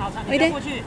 好，那你过去。